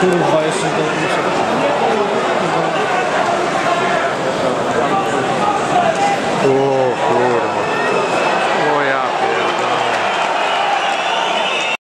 Kurwa, jeszcze do muszę. O,